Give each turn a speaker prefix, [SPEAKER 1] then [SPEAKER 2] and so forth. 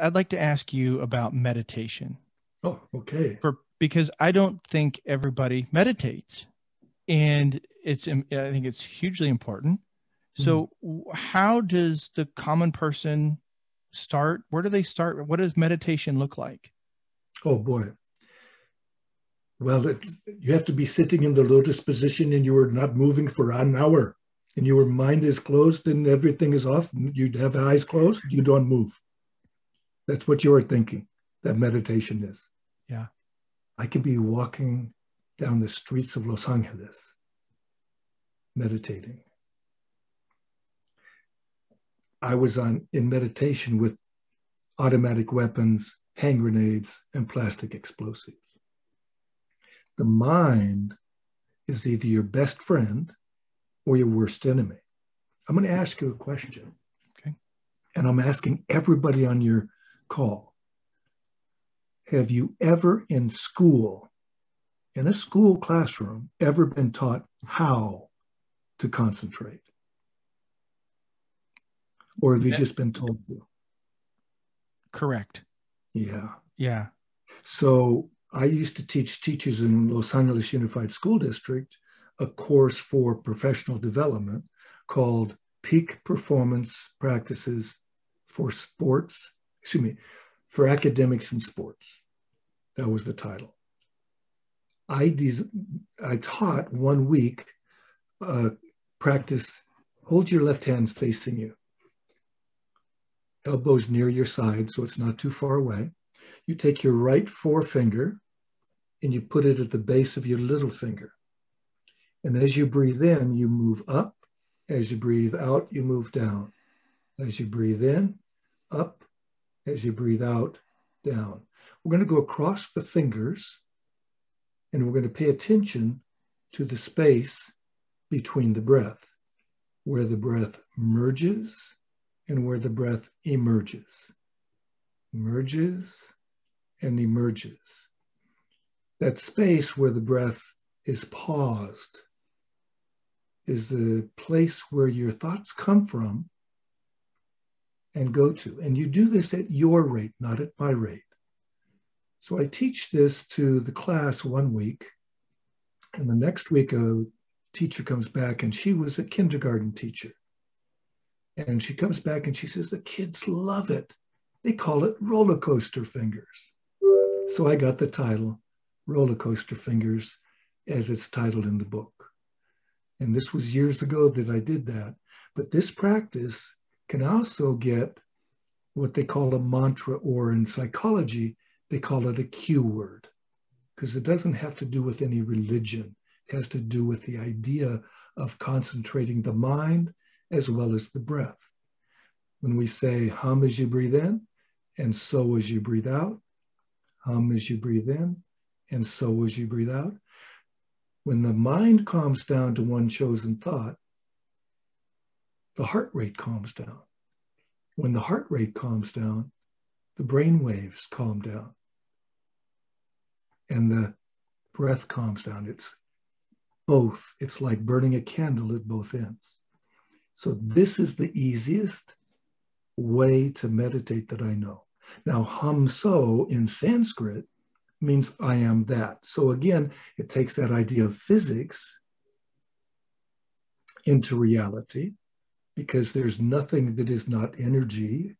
[SPEAKER 1] I'd, like to ask you about meditation.
[SPEAKER 2] Oh, okay.
[SPEAKER 1] For because I don't think everybody meditates, and it's I think it's hugely important. So, mm. how does the common person start? Where do they start? What does meditation look like?
[SPEAKER 2] Oh boy. Well, it, you have to be sitting in the lotus position and you are not moving for an hour and your mind is closed and everything is off. You have eyes closed, you don't move. That's what you are thinking that meditation is.
[SPEAKER 1] Yeah.
[SPEAKER 2] I could be walking down the streets of Los Angeles meditating. I was on in meditation with automatic weapons, hand grenades, and plastic explosives. The mind is either your best friend or your worst enemy. I'm going to ask you a question.
[SPEAKER 1] Okay.
[SPEAKER 2] And I'm asking everybody on your call. Have you ever in school, in a school classroom, ever been taught how to concentrate? Or have you just been told to?
[SPEAKER 1] Correct.
[SPEAKER 2] Yeah.
[SPEAKER 1] Yeah.
[SPEAKER 2] So I used to teach teachers in Los Angeles Unified School District a course for professional development called Peak Performance Practices for Sports, excuse me, for Academics and Sports. That was the title. I, des- I taught one week uh, practice hold your left hand facing you, elbows near your side so it's not too far away. You take your right forefinger and you put it at the base of your little finger. And as you breathe in, you move up. As you breathe out, you move down. As you breathe in, up. As you breathe out, down. We're going to go across the fingers and we're going to pay attention to the space between the breath, where the breath merges and where the breath emerges. Merges and emerges. That space where the breath is paused is the place where your thoughts come from and go to. And you do this at your rate, not at my rate. So I teach this to the class one week. And the next week, a teacher comes back, and she was a kindergarten teacher. And she comes back and she says, The kids love it. They call it roller coaster fingers. So I got the title, Roller Coaster Fingers, as it's titled in the book. And this was years ago that I did that. But this practice can also get what they call a mantra, or in psychology, they call it a cue word, because it doesn't have to do with any religion. It has to do with the idea of concentrating the mind as well as the breath. When we say hum as you breathe in, and so as you breathe out, hum as you breathe in, and so as you breathe out, when the mind calms down to one chosen thought, the heart rate calms down. When the heart rate calms down, the brain waves calm down. And the breath calms down. It's both. It's like burning a candle at both ends. So, this is the easiest way to meditate that I know. Now, hum so in Sanskrit means I am that. So again, it takes that idea of physics into reality because there's nothing that is not energy